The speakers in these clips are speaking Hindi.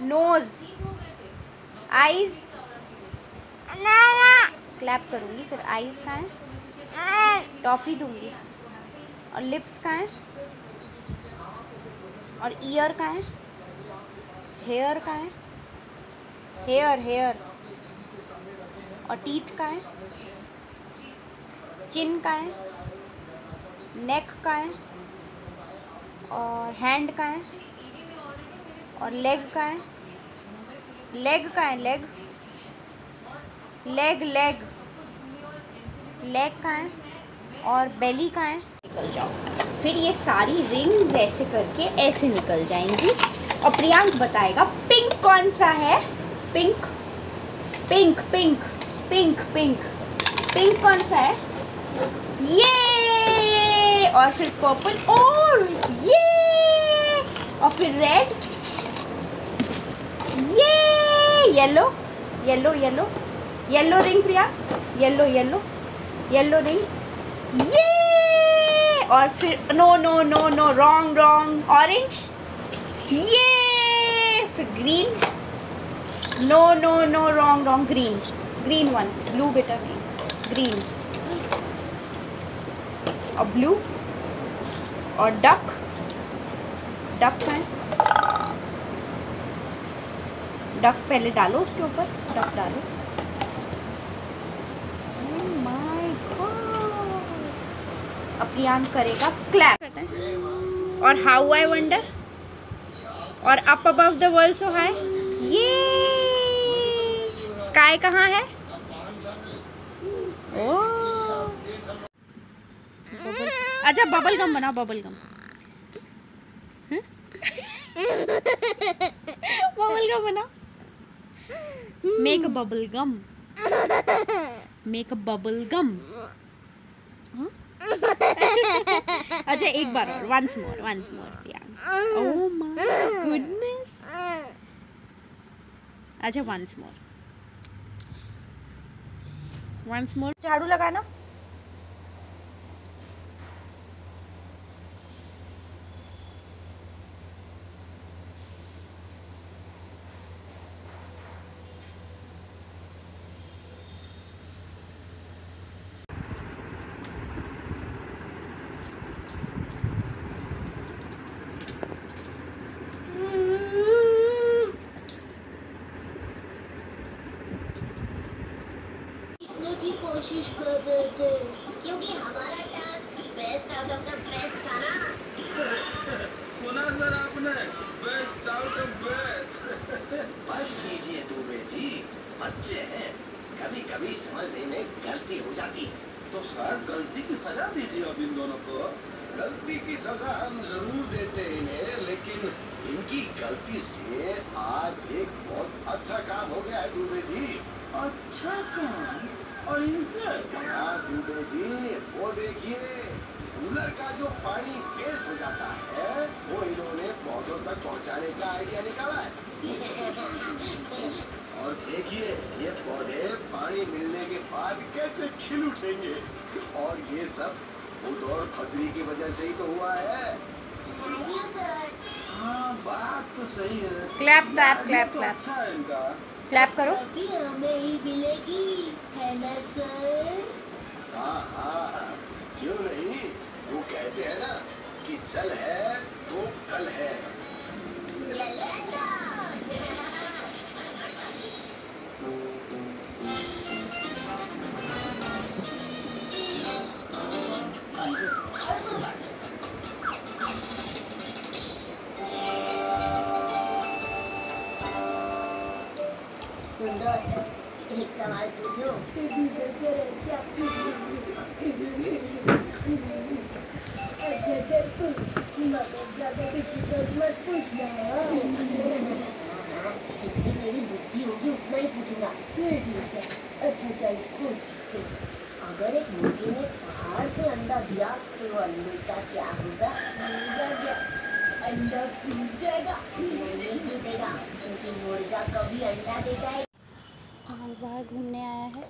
नोज़ आईज क्लैप करूँगी फिर आईज कहाँ है? टॉफ़ी दूँगी। और लिप्स कहाँ है? और ईयर कहाँ है? हेयर कहाँ है? हेयर हेयर और टीथ कहाँ है? चिन कहाँ है? नेक कहाँ है? और हैंड कहाँ है? और लेग का है? लेग का है लेग लेग लेग लेग का है और बेली का है. निकल जाओ। फिर ये सारी रिंग्स ऐसे करके ऐसे निकल जाएँगी। और प्रियांक बताएगा, पिंक कौन सा है? Pink. Pink pink pink pink. Pink कौन सा है? ये! और फिर पर्पल और ये! और फिर रेड ये yellow yellow yellow yellow ring Priya yellow yellow yellow ring ये और फिर no no no no wrong wrong orange ये फिर green no no no wrong wrong green green one blue बेटा ग्रीन ग्रीन और ब्लू और डक डक है डक पहले डालो उसके ऊपर डक डालो। Oh. अब प्रियांक करेगा क्लैप और हाउ आई वंडर और up above the world so high ये स्काई कहाँ है? ओ अच्छा बबल गम बनाओ बबल गम बबल गम बनाओ। Make a bubble gum make a bubble gum अच्छा एक बार और वंस मोर वंस मोर यार ओह माय गुडनेस अच्छा वंस मोर वंस मोर झाड़ू लगाना। कोशिश कर रहे थे। क्योंकि हमारा task best out of the best था ना। सुना सर आपने बेस्ट आउट ऑफ़ बेस्ट बस कीजिए दुबे जी बच्चे हैं। कभी कभी समझने में गलती हो जाती है। तो सर गलती की सजा दीजिए अब इन दोनों को। गलती की सजा हम ज़रूर देते हैं इन्हें लेकिन इनकी गलती से आज एक बहुत अच्छा काम हो गया है दुबे जी अच्छा काम? हाँ दुबे जी वो देखिए कूलर का जो पानी वेस्ट हो जाता है वो इन्होंने पौधों तक पहुँचाने का आइडिया निकाला है और देखिए ये पौधे पानी मिलने के बाद कैसे खिल उठेंगे और ये सब खुद और खतरी की वजह से ही तो हुआ है हाँ बात तो सही है ये clap, तो clap. अच्छा है इनका क्लैप करो। अभी हमें ही मिलेगी है ना सर हाँ हाँ क्यों नहीं? वो कहते हैं ना कि जल है तो कल है। सुंदर एक सवाल पूछो? अच्छा चल पूछ मगर ज़्यादा डिफ़िकल्ट मत पूछना जितनी मेरी बुद्धि होगी उतना ही पूछूँगा। ठीक है अच्छा चल पूछ। अगर एक मुर्गी ने बाहर से अंडा दिया तो अंडे का क्या होगा? मुर्गा क्या अंडा फूट जाएगा। नहीं टूटेगा क्योंकि मुर्गा कभी अंडा देता है। और बाहर घूमने आया है।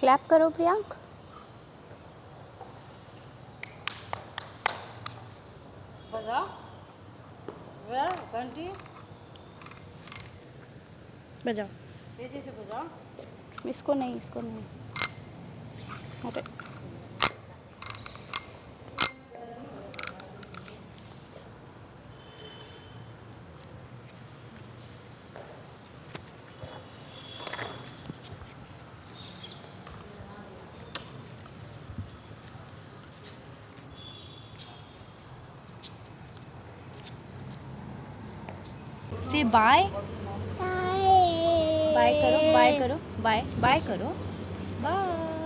क्लैप करो प्रियांक। बजाओ बजाओ। तेज़ी से बजाओ। इसको नहीं इसको नहीं। अरे। से बाय बाय करो बाय करो बाय बाय करो। बाय